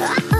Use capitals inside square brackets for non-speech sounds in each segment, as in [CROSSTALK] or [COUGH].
Ha [LAUGHS] ha!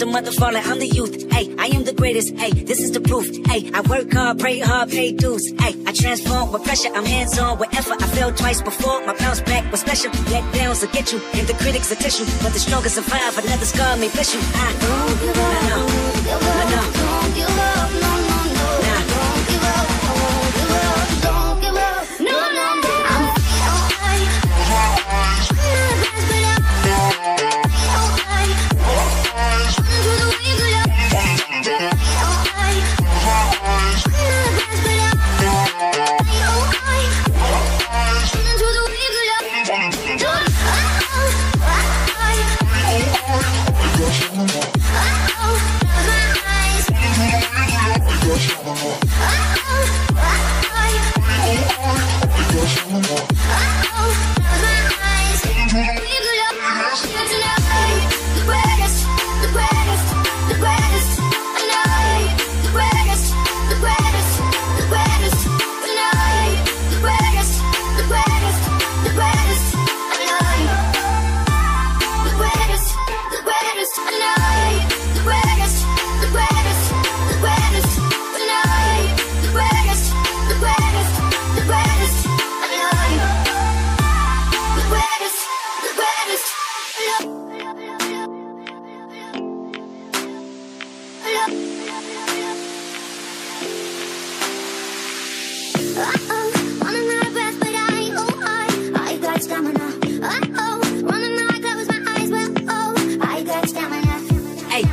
The fallen. I'm the youth. Hey, I am the greatest. Hey, this is the proof. Hey, I work hard, pray hard, pay dues. Hey, I transform with pressure. I'm hands on with effort. I fell twice before. My bounce back was special. Let downs will get you, and the critics will tissue. But the strongest survive. Another scar may bless you. I Don't give up,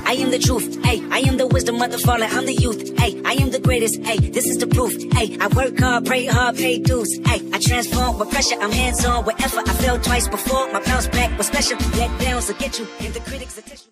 I am the truth. Hey, I am the wisdom of the fallen. I'm the youth. Hey, I am the greatest. Hey, this is the proof. Hey, I work hard, pray hard, pay dues. Hey, I transform with pressure. I'm hands on with effort. I fell twice before. My bounce back was special. Let downs will get you, and the critics tissue.